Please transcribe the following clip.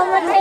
Mama.